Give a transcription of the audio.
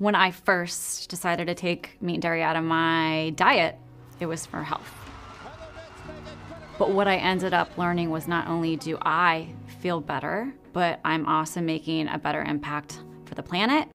When I first decided to take meat and dairy out of my diet, it was for health. But what I ended up learning was not only do I feel better, but I'm also making a better impact for the planet